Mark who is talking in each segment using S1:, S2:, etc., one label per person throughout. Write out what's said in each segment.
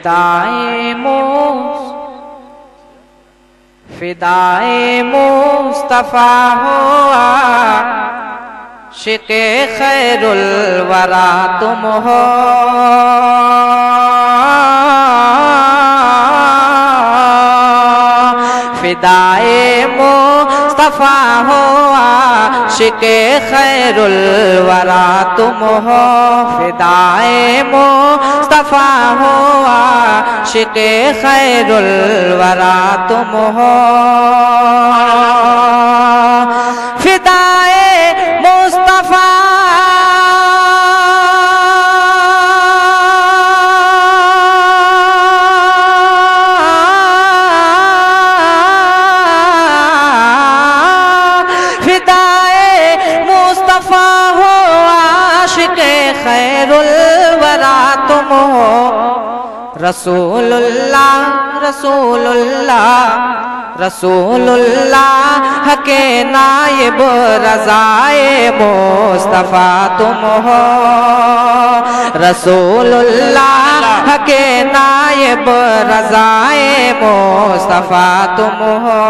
S1: फिदाए मोस फिदाए मुस्तफ़ा हुआ शिके खैरुल वरा तुम हो हुआ श सैरुलवर तुम हो फिदाफ़ा हुआ शिके सैरल तुम हो फिदाफ़ा रसूलुल्लाह रसूलुल्लाह रसूलुल्लाह के नायब रजाए मुस्तफ़ा तुम हो। रसूलुल्लाह के नायब रजाए मुस्तफ़ा तुम हो।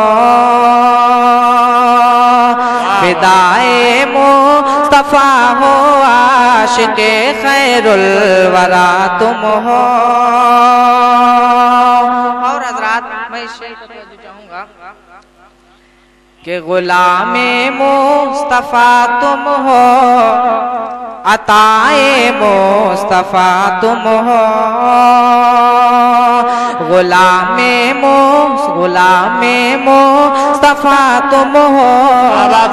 S1: फिदाए मुस्तफ़ा हो, आशिक खैरुल वरा तुम हो। मैं इस शेर को तवज्जो चाहूँगा कि गुलाम मुस्तफ़ा तुम हो, अताए मुस्तफ़ा तुम हो गुलाम मोस गुलाम मुस्तफ़ा तुम हो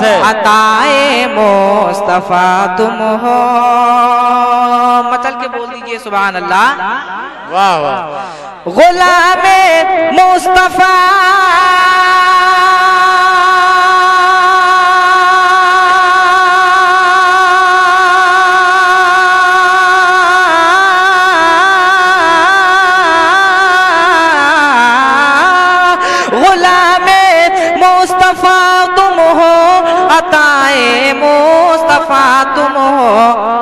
S2: है?
S1: अताए मुस्तफ़ा तुम हो मचल के बोल दीजिए सुबह अल्लाह
S2: वाह वाह।
S1: गुलाम मुस्तफ़ा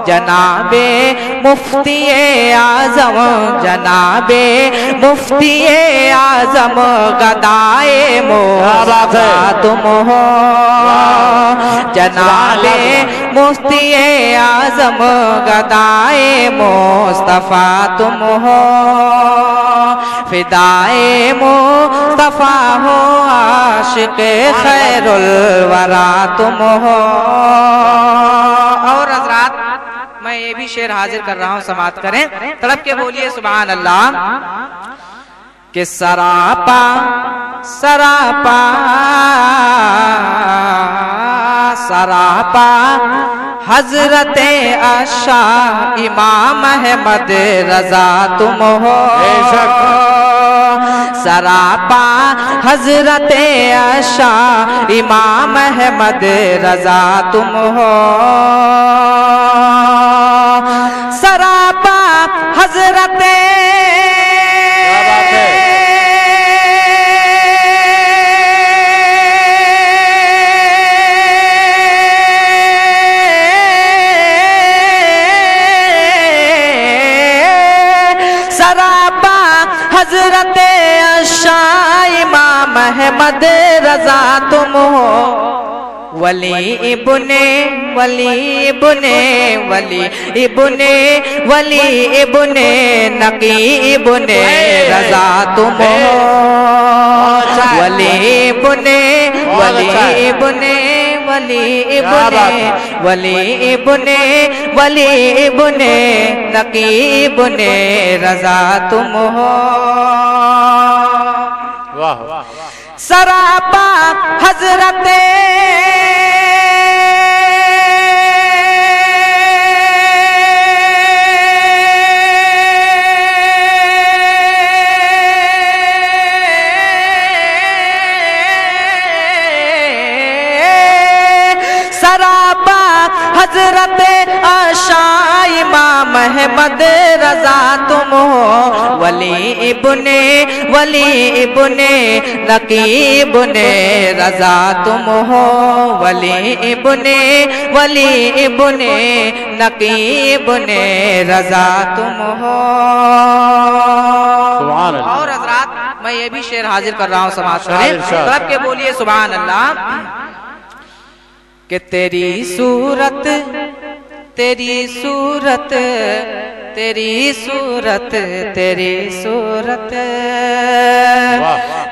S1: जनाबे मुफ्ती आज़म, जनाबे मुफ्ती आज़म, गदाए
S2: है?
S1: तुम हो जनाबे मुफ्ती आज़म, गदाए मुस्तफ़ा तुम हो फिदाए मुस्तफ़ा हो, आशिक खैरुल वरा तुम हो मैं ये भी शेर हाजिर कर रहा हूँ, समाप्त करें। तड़प के बोलिए सुबह अल्लाह के सरापा सरापा सरापा, हज़रत आशा इमाम अहमद रजा तुम हो। सरापा, हज़रत आशा इमाम अहमद रजा तुम हो। सरापा हज़रत? सरापा हज़रत अशा इमाम अहमद रजा तुम हो वली इबुने वली इबने वली इबुने वली इबुने नकी इबुने रजा तुम वली इबने वली इबुने वली इबुने वली इबुने वली इबने नकी इबने रजा तुम हो।
S2: वाह वाह।
S1: सरापा हज़रत हज़रत आशा इमाम अहमद रजा तुम हो। वली इबने वली इबने नकीब ने रजा तुम हो। वली इबने वली इबने नकीब ने रजा तुम हो। और हजरात मैं ये भी शेर हाजिर कर रहा हूँ समाज के बोलिए सुबह अल्लाह कि तेरी सूरत तेरी सूरत तेरी सूरत तेरी सूरत।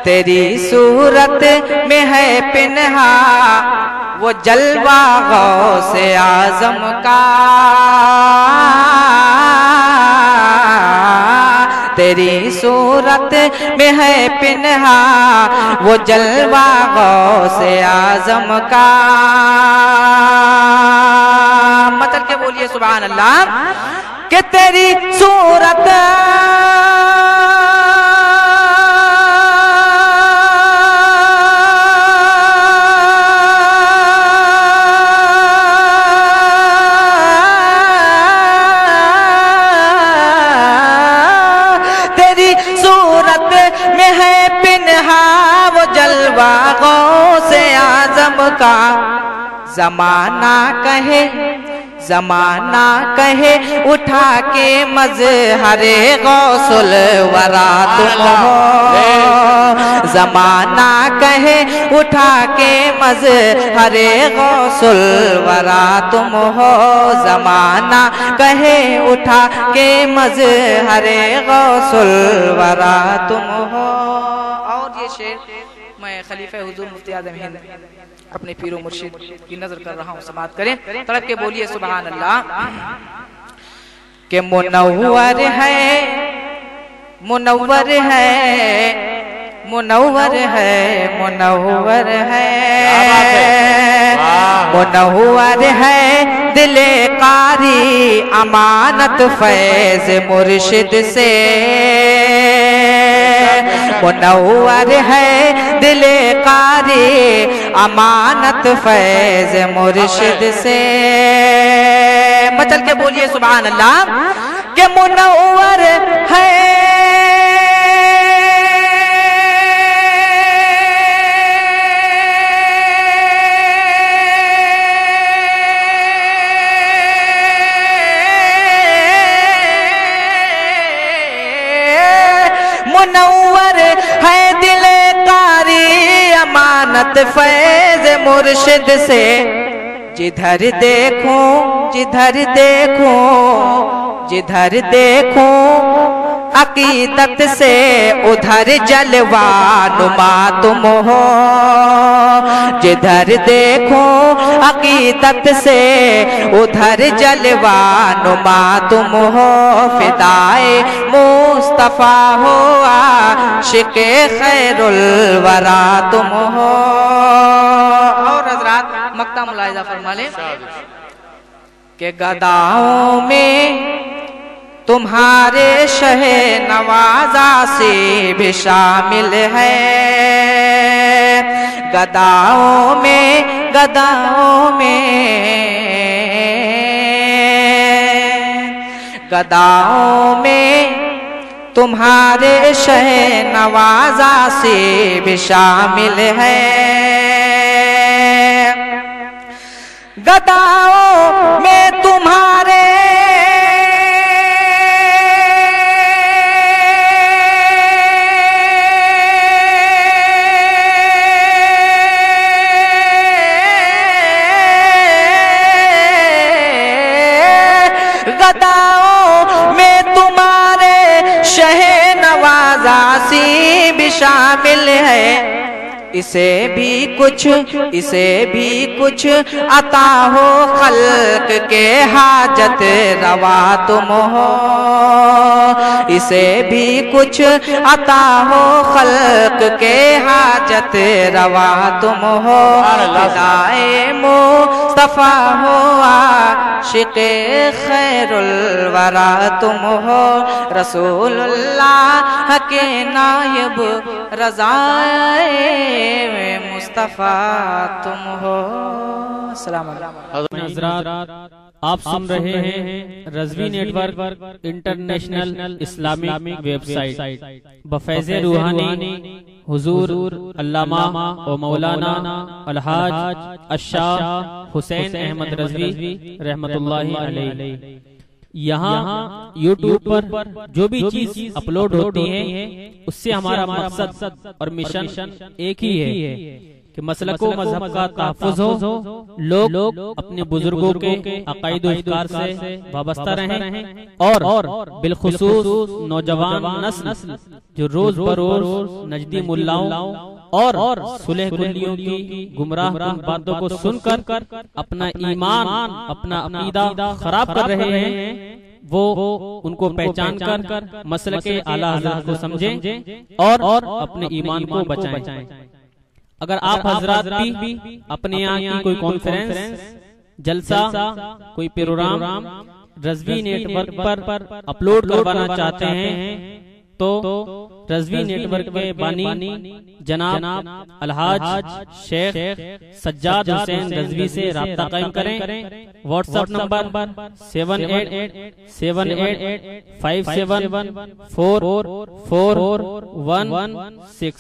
S1: तेरी सूरत में है पिनहा वो जलवा गौ से आज़म का। तेरी सूरत में है पिनहा, वो जलवा गौ से आज़म का। मतलब के बोलिए सुबह अल्लाह, कि तेरी सूरत का जमाना कहे जमाना कहे, उठा के मजहरे गौसुल वरा तुम हो। जमाना कहे, उठा के मजहरे गौसुल वरा तुम हो। जमाना कहे, उठा के मजहरे गौसुल वरा तुम हो। और ये शेर मैं खलीफा हुजूर मुफ्ती आज़म हिंद अपने पीरो मुर्शिद की नज़र कर रहा हूँ समाप्त करें तड़प के बोलिए सुबहान अल्लाह के मुनव्वर है मुनवर है, मुनव्वर है मुनव्वर है?
S2: वाह।
S1: है, दिले कारी, अमानत फैज मुर्शिद से मुनव्वर है, दिले कारी, अमानत फैज मुर्शिद से। मचल के बोलिए सुबह अल्लाह, के मुनवर है अमानत फैज मुर्शिद से, जिधर देखो जिधर देखो जिधर देखो, अकीदत से उधर जलवा नुमा तुम हो। जिधर देखो, अकीदत से उधर जलवा नुमा तुम हो। फिदाए मुस्तफ़ा हो आशिक खैरुल वरा तुम हो। और हजरात मक्ता मुलायजा फरमा के गदाओं में तुम्हारे शह नवाजा से भी शामिल है। गदाओं में गदाओं में गदाओं में तुम्हारे शह नवाजा से भी शामिल है। गदाओं में तुम्हारे नवाजासी भी शामिल है। इसे भी कुछ, इसे भी कुछ अता हो खल्क के हाजत, रवा तुम हो। इसे भी कुछ अता हो खल्क के हाजत, रवा तुम हो। खुदाए मुस्तफ़ा हो, आशिक खैरुल वरा तुम हो। रसूलुल्लाह के नायब रजाए मुस्तफ़ा तुम हो।
S3: आप सुन रहे हैं Razvi network international Islamic website. बफैज रूहानी हुजूर अल्लामा व मौलाना अलहाज अशाह हुसैन अहमद रजवी रहमतुल्लाहि अलैह। यहाँ यूट्यूब पर जो भी चीज़ अपलोड होती है उससे हमारा मकसद और मिशन एक ही है कि मसलको मज़हब का तहफुज हो लोग लोग अपने बुज़ुर्गों के अकायद इफ्तार से वाबस्ता रहें और और बिलखसूस नौजवान नस्ल जो रोज बरोज नजदी मुल्लाओं और और सुलह कुल्लियों की गुमराह बातों को सुनकर अपना ईमान अपना अकीदा खराब कर रहे हैं वो उनको पहचान कर कर मसल के आला हज़रत को समझें और और अपने ईमान को बचाएँ। अगर आप हजरात भी अपने यहाँ की कोई कॉन्फ्रेंस जलसा कोई प्रोग्राम रजवी नेटवर्क पर अपलोड करवाना चाहते हैं तो रजवी नेटवर्क के बानी जनाब अलहाज शेख सज्जाद हुसैन रजवी से रब्ता कायम करें। WhatsApp number seven eight eight seven eight eight five seven four four one one six